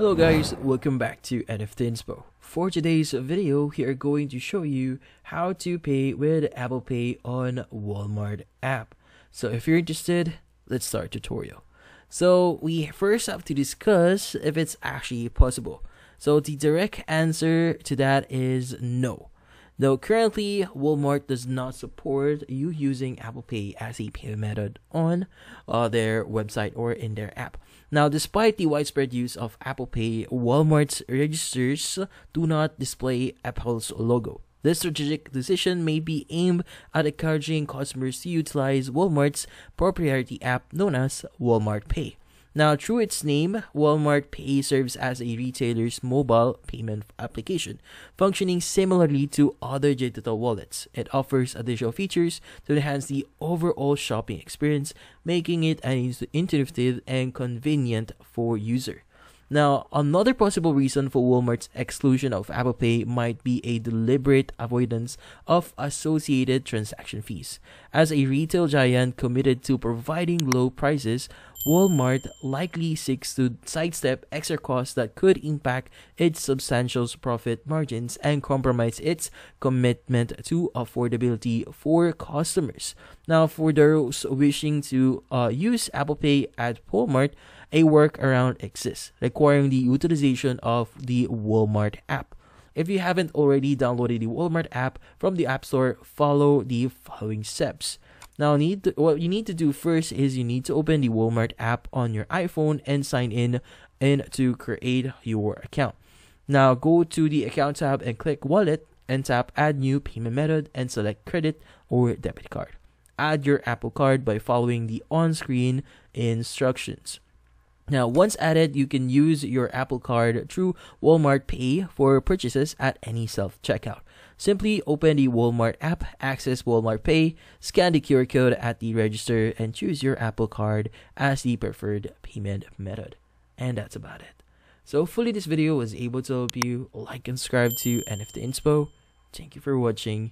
Hello guys, welcome back to NFT Inspo. For today's video, we are going to show you how to pay with Apple Pay on Walmart app. So if you're interested, let's start tutorial. So we first have to discuss if it's actually possible. So the direct answer to that is no. Though currently Walmart does not support you using Apple Pay as a payment method on uh, their website or in their app. Now, despite the widespread use of Apple Pay, Walmart's registers do not display Apple's logo. This strategic decision may be aimed at encouraging customers to utilize Walmart's proprietary app known as Walmart Pay. Now, through its name, Walmart Pay serves as a retailer's mobile payment application, functioning similarly to other digital wallets. It offers additional features to enhance the overall shopping experience, making it an intuitive and convenient for user. Now, another possible reason for Walmart's exclusion of Apple Pay might be a deliberate avoidance of associated transaction fees. As a retail giant committed to providing low prices, Walmart likely seeks to sidestep extra costs that could impact its substantial profit margins and compromise its commitment to affordability for customers. Now, for those wishing to uh, use Apple Pay at Walmart, a workaround exists, requiring the utilization of the Walmart app. If you haven't already downloaded the Walmart app from the App Store, follow the following steps. Now, need to, what you need to do first is you need to open the Walmart app on your iPhone and sign in and to create your account. Now, go to the account tab and click Wallet and tap Add New Payment Method and select credit or debit card. Add your Apple Card by following the on-screen instructions. Now, once added, you can use your Apple Card through Walmart Pay for purchases at any self checkout. Simply open the Walmart app, access Walmart Pay, scan the QR code at the register, and choose your Apple Card as the preferred payment method. And that's about it. So hopefully this video was able to help you like and subscribe to NFT Inspo. Thank you for watching